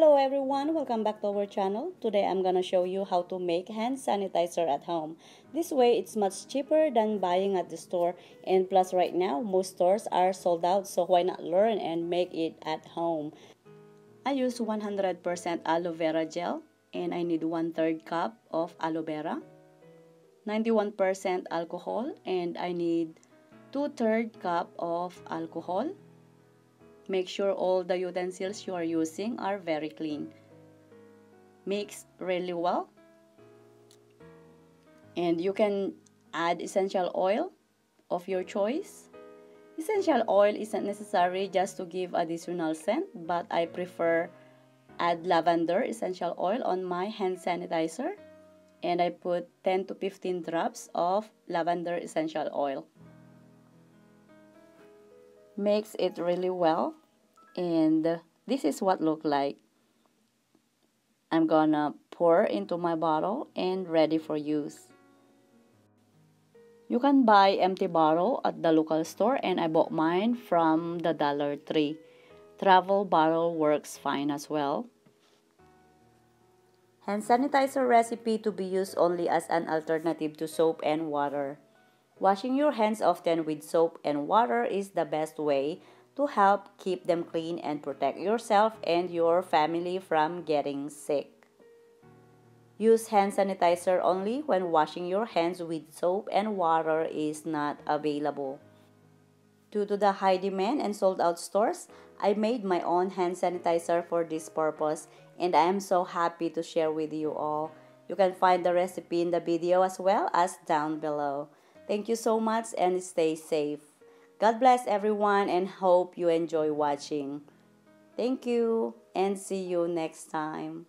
welcome back to our channel. Today I'm gonna show you how to make hand sanitizer at home. This way it's much cheaper than buying at the store and plus right now most stores are sold out so why not learn and make it at home. I use 100% aloe vera gel and I need 1 3rd cup of aloe vera, 91% alcohol and I need 2 3rd cup of alcohol, Make sure all the utensils you are using are very clean. Mix really well. And you can add essential oil of your choice. Essential oil isn't necessary just to give additional scent, but I prefer add lavender essential oil on my hand sanitizer and I put 10 to 15 drops of lavender essential oil mix it really well. And this is what look like. I'm gonna pour into my bottle and ready for use. You can buy empty bottle at the local store and I bought mine from the Dollar Tree. Travel bottle works fine as well. Hand sanitizer recipe to be used only as an alternative to soap and water Washing your hands often with soap and water is the best way to help keep them clean and protect yourself and your family from getting sick. Use hand sanitizer only when washing your hands with soap and water is not available. Due to the high demand and sold out stores, I made my own hand sanitizer for this purpose and I am so happy to share with you all. You can find the recipe in the video as well as down below. Thank you so much and stay safe. God bless everyone and hope you enjoy watching. Thank you and see you next time.